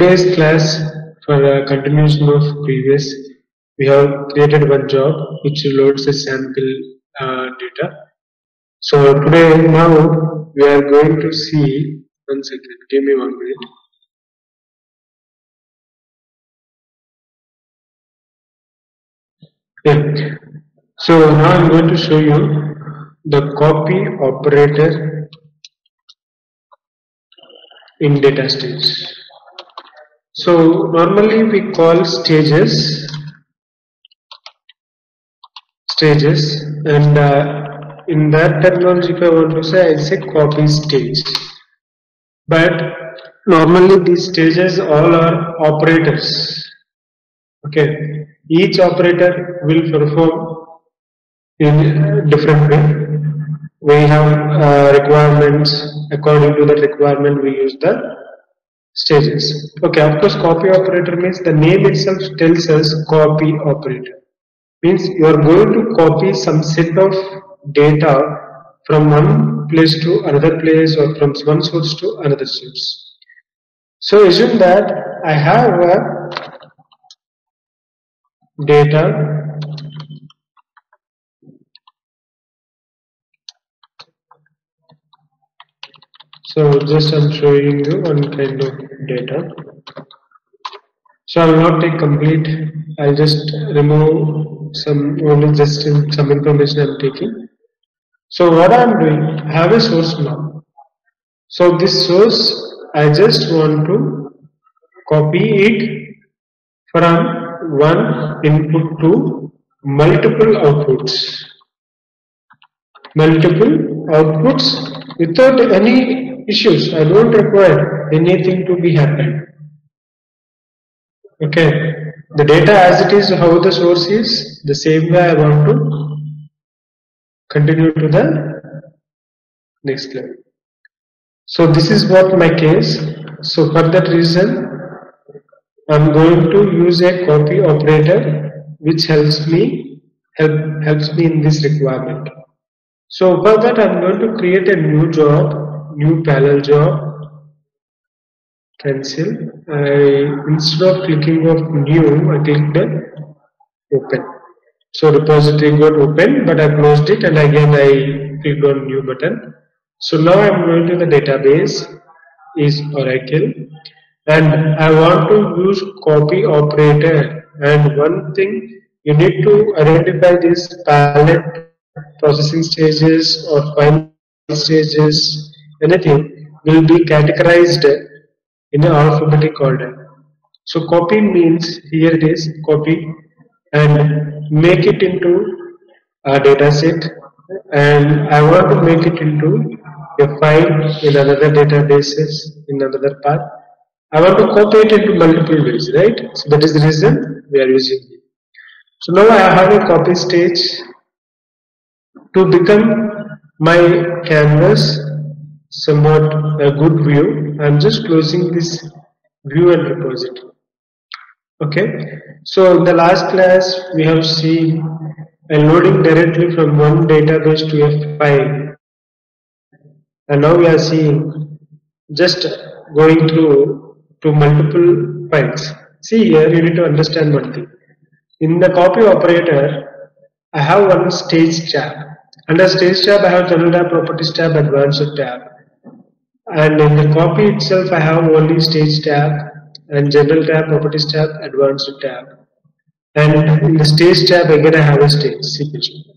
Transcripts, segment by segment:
today's class for a continuation of previous we have created one job which loads a sample uh, data. So today now we are going to see one second give me one minute. Yeah. So now i'm going to show you the copy operator in DataStage so normally we call stages stages and uh, in that terminology if I want to say I say copy stage. But normally these stages all are operators. Okay? Each operator will perform in different way. We have uh, requirements. According to that requirement we use the stages okay of course copy operator means the name itself tells us copy operator means you are going to copy some set of data from one place to another place or from one source to another source. So assume that I have a data so just I'm showing you one kind of data so I will not take complete I'll just remove some only just some information I'm taking. So what I'm doing, I have a source now. So this source, I just want to copy it from one input to multiple outputs. Multiple outputs without any issues. I don't require anything to be happened. Okay. The data as it is how the source is the same way I want to continue to the next level. So this is what my case. So for that reason I'm going to use a copy operator which helps me help helps me in this requirement. So for that I'm going to create a new job new parallel job cancel I instead of clicking of new I clicked the open. So repository got open but I closed it and again I clicked on new button. So now I'm going to the database is Oracle. And I want to use copy operator. And one thing you need to identify this palette processing stages or file stages anything will be categorized in an alphabetic order. So copy means here it is copy and make it into a data set and I want to make it into a file in another databases in another path. I want to copy it into multiple ways, right? So that is the reason we are using it. So now I have a copy stage to become my canvas somewhat a good view. I'm just closing this view and repository okay. So in the last class we have seen a loading directly from one database to a file. And now we are seeing just going through to multiple files. See here you need to understand one thing. In the copy operator I have one stage tab. Under stage tab I have general tab properties tab advanced tab and in the copy itself I have only stage tab and general tab properties tab advanced tab. And in the stage tab again I have a stage CPG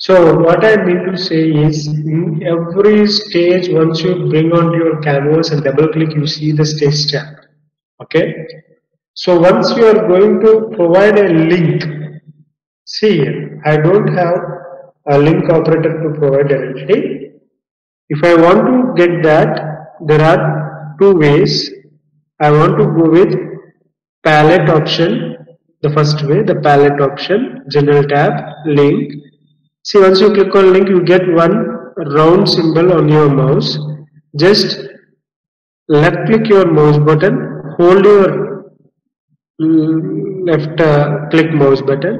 so what I mean to say is in every stage once you bring onto your canvas and double click you see the stage tab. Okay? So once you are going to provide a link see here I don't have a link operator to provide directly. If I want to get that there are two ways. I want to go with palette option. The first way the palette option general tab link. See once you click on link you get one round symbol on your mouse. Just left click your mouse button hold your left uh, click mouse button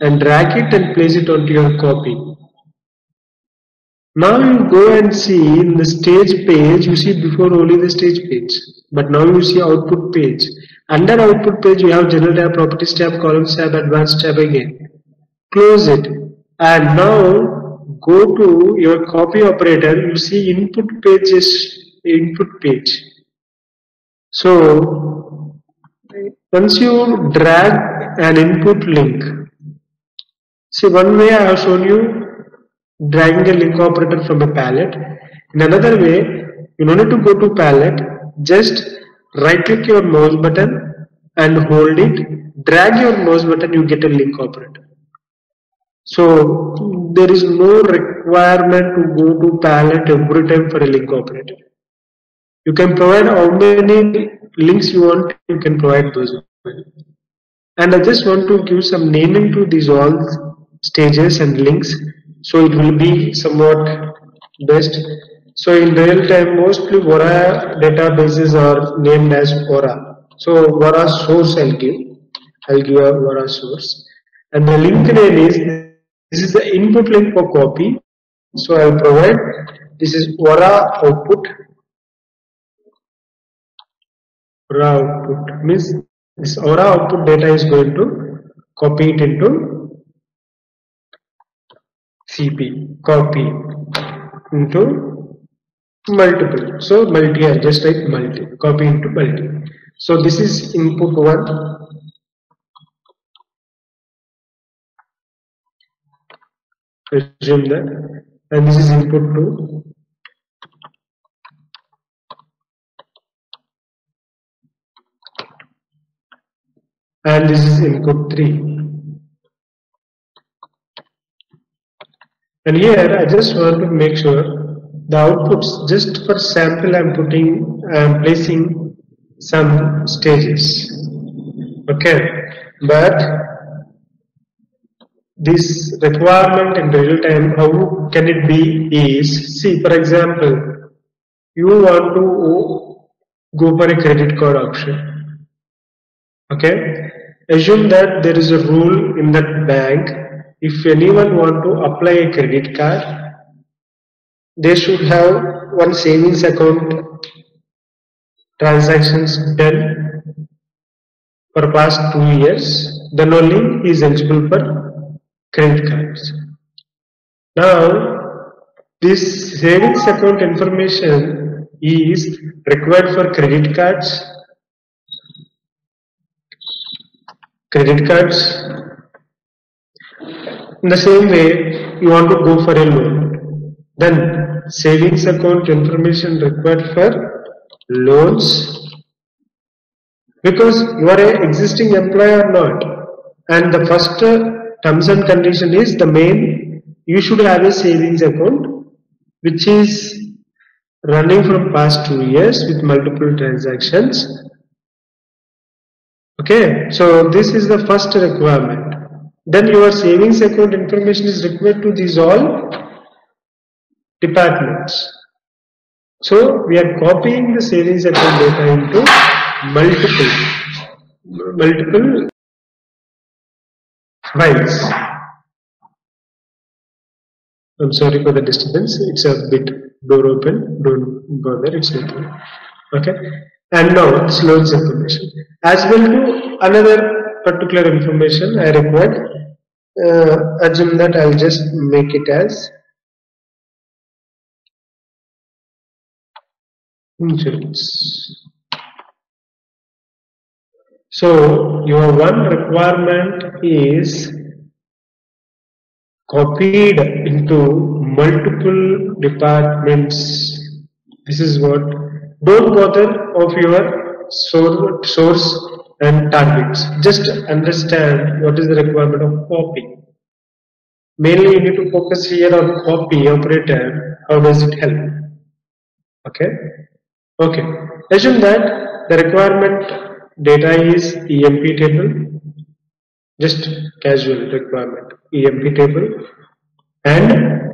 and drag it and place it onto your copy now you go and see in the stage page, you see before only the stage page. but now you see output page. Under output page you have general tab properties tab columns tab advanced tab again. Close it. And now go to your copy operator you see input page is input page. So once you drag an input link see one way I have shown you dragging a link operator from a palette in another way you don't need to go to palette just right click your mouse button and hold it. Drag your mouse button you get a link operator. So there is no requirement to go to palette every time for a link operator. You can provide how many links you want you can provide those. And I just want to give some naming to these all stages and links so it will be somewhat best. So in real time mostly Vora databases are named as Vora. So Vora source I'll give. I'll give a Vora source. And the link name is this is the input link for copy. So I'll provide. This is Vora output. Output means this Vora output data is going to copy it into CP copy into multiple. So multi I just write multi copy into multi. So this is input 1 assume that. And this is input 2 and this is input 3 And here I just want to make sure the outputs just for sample I'm putting I'm placing some stages. Okay? But this requirement in real time how can it be is see for example you want to go for a credit card option. Okay? Assume that there is a rule in that bank if anyone want to apply a credit card they should have one savings account transactions done for past two years. Then only is eligible for credit cards. Now this savings account information is required for credit cards. Credit cards in the same way, you want to go for a loan. Then savings account information required for loans because you are an existing employee or not. And the first uh, terms and condition is the main you should have a savings account which is running from past two years with multiple transactions okay so this is the first requirement then your savings account information is required to these all departments. So we are copying the savings account data into multiple multiple files. I'm sorry for the disturbance. It's a bit door open. Don't bother. It's okay. Okay. And now it's loans information. As well to another particular information I required uh, assume that I'll just make it as insurance. So your one requirement is copied into multiple departments. This is what. Don't bother of your source and targets. Just understand what is the requirement of copy. Mainly you need to focus here on copy operator. How does it help? Okay. Okay. Assume that the requirement data is EMP table. Just casual requirement EMP table and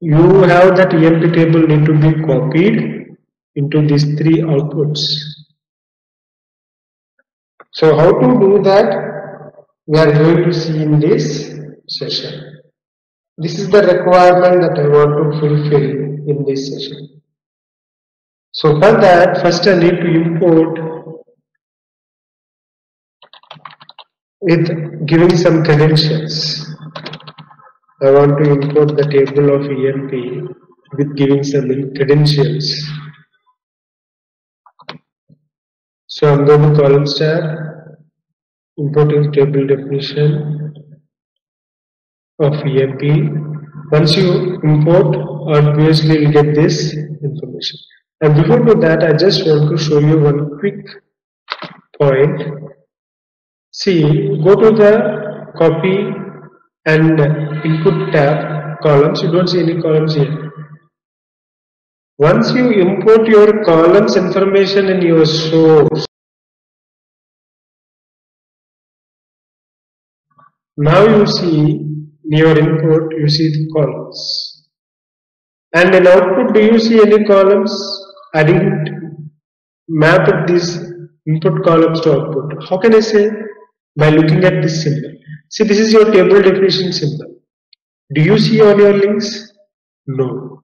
you have that EMP table need to be copied into these three outputs so how to do that? We are going to see in this session. This is the requirement that I want to fulfill in this session. So for that, first I need to import with giving some credentials. I want to import the table of EMP with giving some credentials. So I'm going to columns tab, importing table definition of EMP. Once you import, obviously you get this information. And before do that, I just want to show you one quick point. See, go to the copy and input tab columns. You don't see any columns here. Once you import your columns information in your source, now you see in your input, you see the columns. And in output, do you see any columns? I didn't map these input columns to output. How can I say? By looking at this symbol. See, this is your table definition symbol. Do you see on your links? No.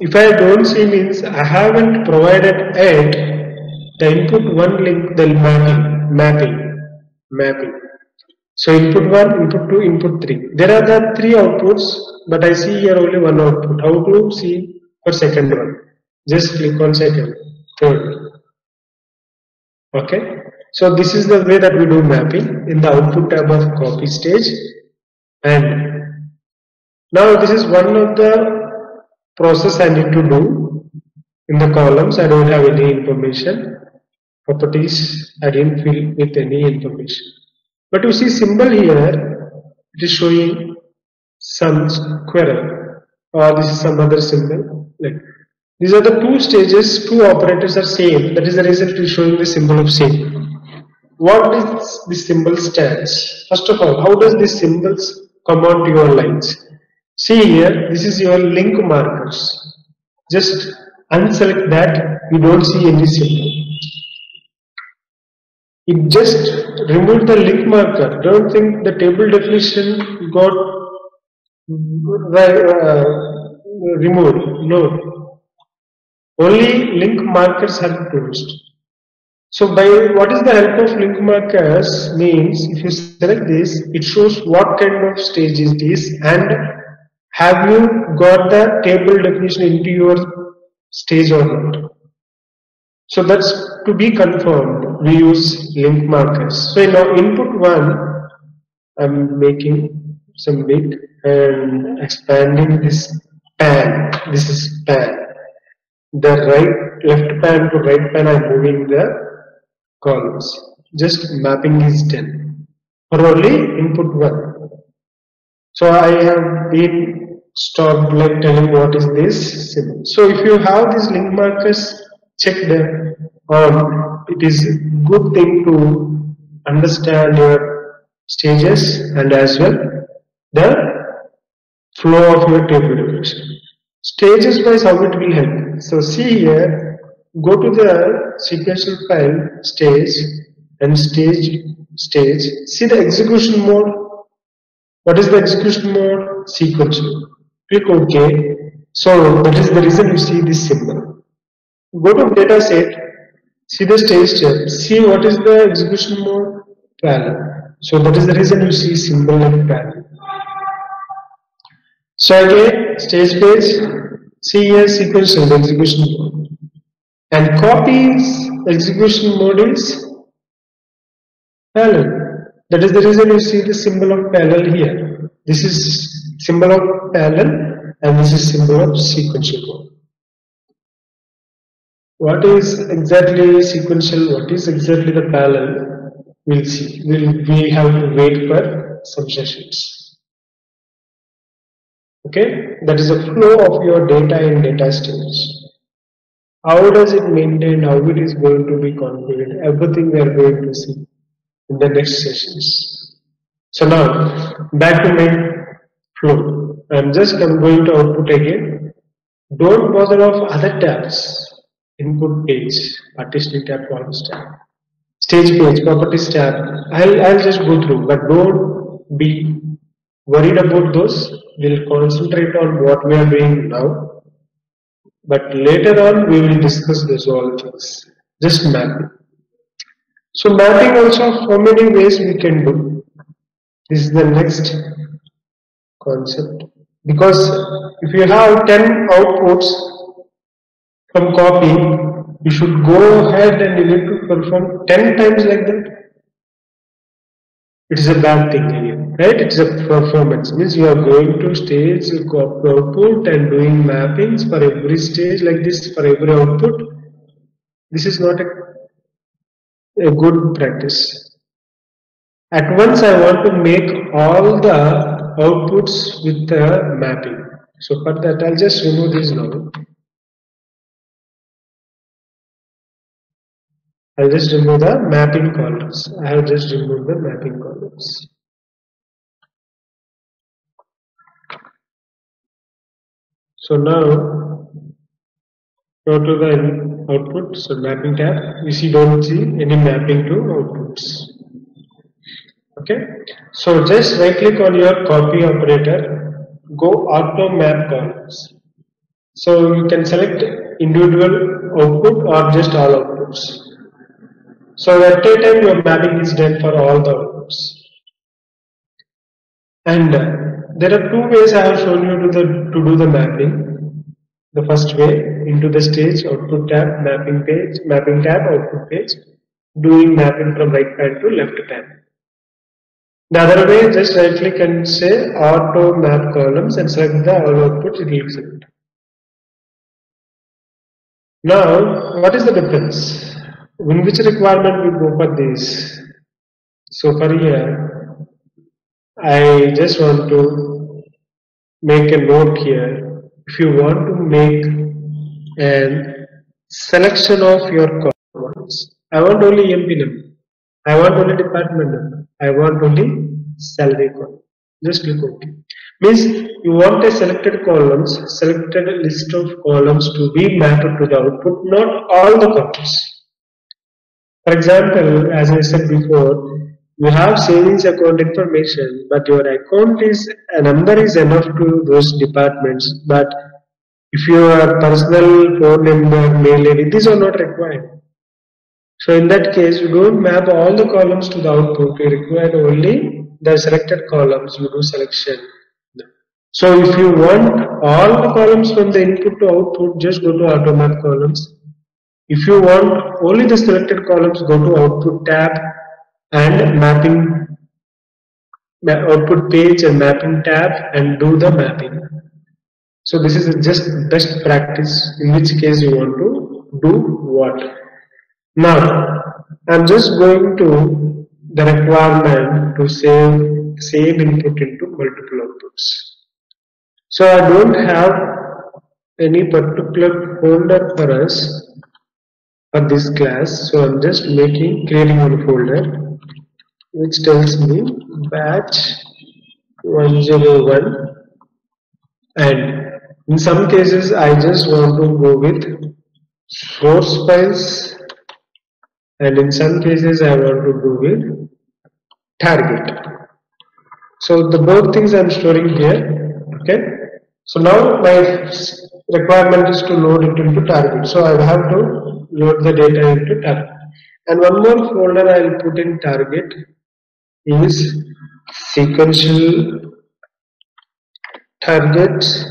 If I don't see means I haven't provided yet the input one link, the mapping, mapping, mapping. So input 1, input 2, input 3. There are the three outputs, but I see here only one output. How to see for second one? Just click on second, third. Okay. So this is the way that we do mapping in the output tab of copy stage. And now this is one of the process I need to do in the columns. I don't have any information. Properties I didn't fill with any information. But you see symbol here, it is showing some square or this is some other symbol. Like these are the two stages, two operators are same. That is the reason it is showing the symbol of same. What does this symbol stands? First of all, how does these symbols come onto your lines? See here, this is your link markers. Just unselect that, you don't see any symbol. It just remove the link marker. Don't think the table definition got uh, removed. No. Only link markers are closed. So by what is the help of link markers means if you select this it shows what kind of stage is this and have you got the table definition into your stage or not. So that's to be confirmed we use link markers. So our input one I'm making some bit and expanding this pan. This is pan. The right left pan to right pan I'm moving the columns. Just mapping is done for only input 1. So I have been stopped like telling what is this symbol. So if you have these link markers, check them um, on. It is good thing to understand your stages and as well the flow of your table definition. Stages wise how it will help. So see here go to the sequential file stage and stage stage see the execution mode what is the execution mode sequential click ok so that is the reason you see this symbol go to data set see the stage step see what is the execution mode parallel so that is the reason you see symbol like parallel so again stage page see here sequential execution mode and copies execution mode is parallel. That is the reason you see the symbol of parallel here. This is symbol of parallel and this is symbol of sequential. What is exactly sequential? What is exactly the parallel? We'll see. We'll, we have to wait for some sessions. Okay, that is a flow of your data in DataStage. How does it maintain, how it is going to be configured, everything we are going to see in the next sessions. So now, back to my flow. I'm just I'm going to output again. Don't bother of other tabs. Input page, partitioning tab, columns tab, stage page, properties tab. I'll, I'll just go through, but don't be worried about those. We'll concentrate on what we are doing now. But later on we will discuss this all things. Just mapping. So mapping also how many ways we can do? This is the next concept. Because if you have 10 outputs from copy you should go ahead and you need to perform 10 times like that it is a bad thing again, right? It's a performance. Means you are going to stage output and doing mappings for every stage like this for every output. This is not a, a good practice. At once I want to make all the outputs with the mapping. So for that I'll just remove this now. I'll just remove the mapping columns. I have just removed the mapping columns. So now go to the output, so mapping tab. You see don't see any mapping to outputs. Okay. So just right click on your copy operator, go auto map columns. So you can select individual output or just all outputs. So at a time your mapping is done for all the outputs. And uh, there are two ways I have shown you to, the, to do the mapping. The first way into the stage output tab mapping page mapping tab output page doing mapping from right panel to left panel. The other way just right click and say auto map columns and select the all outputs it accept. Now what is the difference? In which requirement we go for this so for here I just want to make a note here. If you want to make a selection of your columns I want only EMP number. I want only department number. I want only salary column. Just click OK. Means you want a selected columns selected list of columns to be mapped to the output not all the columns for example, as I said before, you have savings account information, but your account is a number is enough to those departments. But if your personal phone number, mail ID, these are not required. So in that case, you don't map all the columns to the output. You require only the selected columns. You do selection. So if you want all the columns from the input to output, just go to auto map columns if you want only the selected columns, go to output tab and mapping output page and mapping tab and do the mapping. So this is just best practice in which case you want to do what. Now I'm just going to the requirement to save same input into multiple outputs. So I don't have any particular folder for us for this class so I'm just making creating one folder which tells me batch 101 and in some cases I just want to go with source files. And in some cases I want to go with target. So the both things I'm storing here okay? So now my requirement is to load it into target. So I have to load the data into target. And one more folder I will put in target is sequential targets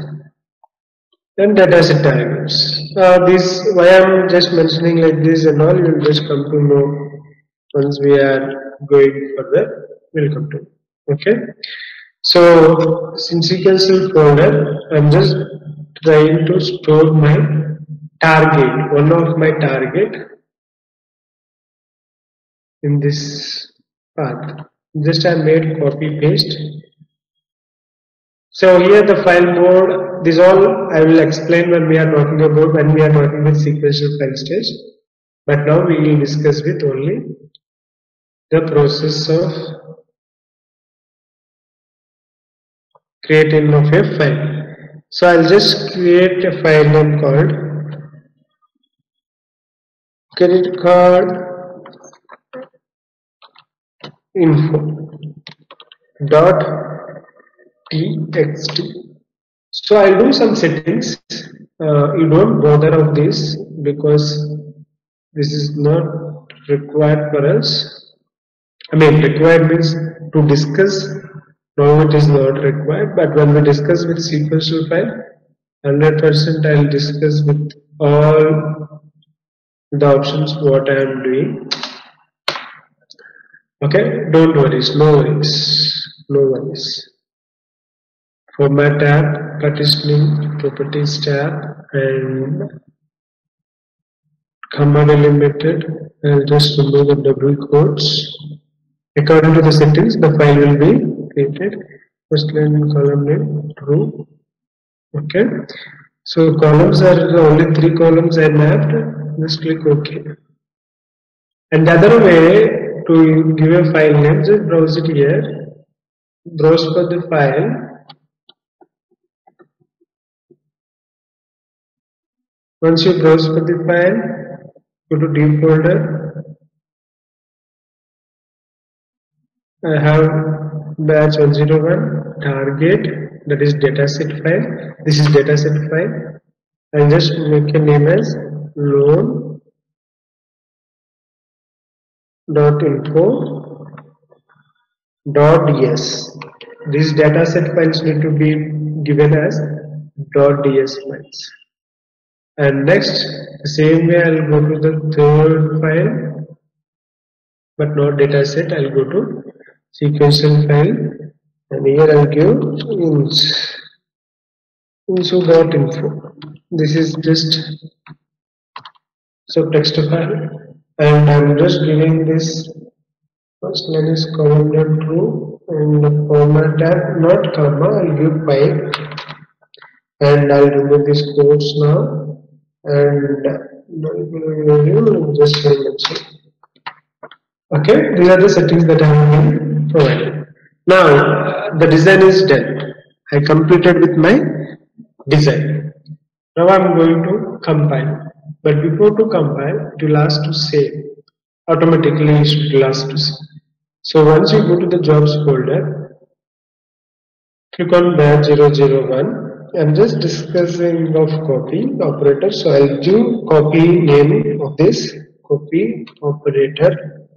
and dataset targets. Uh, this why I'm just mentioning like this and all you will just come to know once we are going further. We'll come to okay. So in sequential folder, I'm just trying to store my target, one of my target in this path. Just I made copy paste. So here the file mode, this all I will explain when we are talking about when we are talking with sequential file stage. But now we will discuss with only the process of creating of a file. So I'll just create a file name called credit card info dot txt so I'll do some settings. Uh, you don't bother of this because this is not required for us. I mean required means to discuss. Now it is not required but when we discuss with sequential file 100% I'll discuss with all the options what I am doing. Okay don't worry no worries no worries. Format tab partitioning properties tab and comma delimited I'll just remove the double quotes. According to the settings the file will be created. First line column name true. Okay so columns are the only three columns I mapped just click OK. And the other way to give a file name just browse it here. Browse for the file. Once you browse for the file go to D folder. I have batch 101 target that is dataset file. This is dataset file. I'll just make a name as loan dot info dot ds these dataset files need to be given as dot ds files. And next same way I'll go to the third file but not data set. I'll go to sequential file. And here I'll give ins info. This is just so text file. And I'm just giving this first line is column true and the format tab not comma I'll give pipe and I'll remove these quotes now. And just okay these are the settings that I have been provided now the design is done. I completed with my design. Now I'm going to compile but before to compile it will ask to save. Automatically it will ask to save. So once you go to the jobs folder click on batch 001 I'm just discussing of copy operator. So I'll do copy name of this copy operator.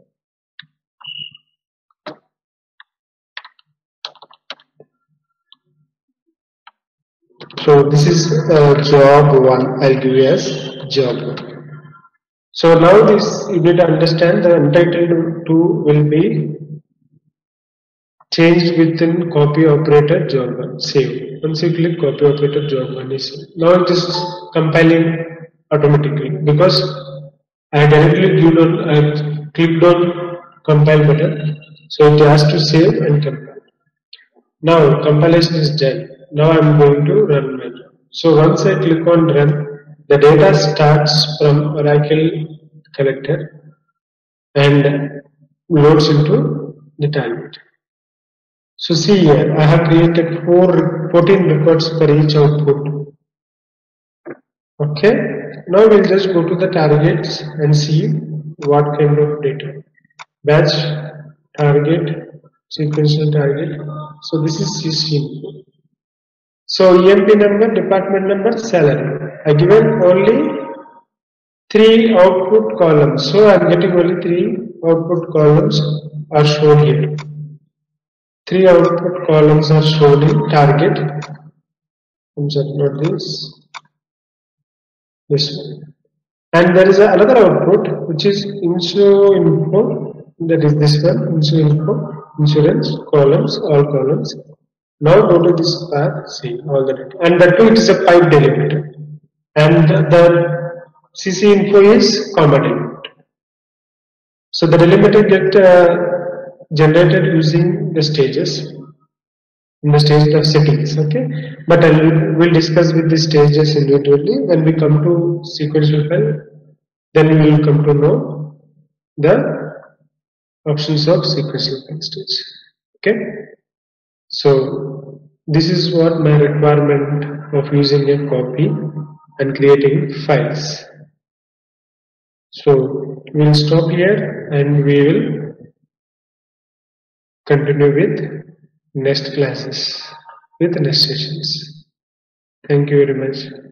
So this is uh, job 1 I'll give as job so now this you need to understand the untitled 2 will be changed within copy operator job 1 save once you click copy operator job 1 is saved. now it is compiling automatically because I directly clicked on, I clicked on compile button. So it has to save and compile. Now compilation is done. Now I am going to run my job so once I click on run the data starts from Oracle connector and loads into the target. So see here, I have created four, 14 records for each output. Okay, now we'll just go to the targets and see what kind of data. Batch, target, sequential target. So this is CC So EMP number, department number, salary. I given only three output columns. So I am getting only three output columns are shown here. Three output columns are shown in target. I'm sorry, not this. This one. And there is another output which is insu info. That is this one, insu info, insurance columns, all columns. Now go to this path, see all the data. And that too it is a pipe delimiter and the CC info is delimiter. So the delimiter get uh, generated using the stages in the stage of settings okay? But I will we'll discuss with the stages individually. When we come to sequential file then we will come to know the options of sequential file stage okay? So this is what my requirement of using a copy and creating files. So we'll stop here and we will continue with next classes with next sessions. Thank you very much.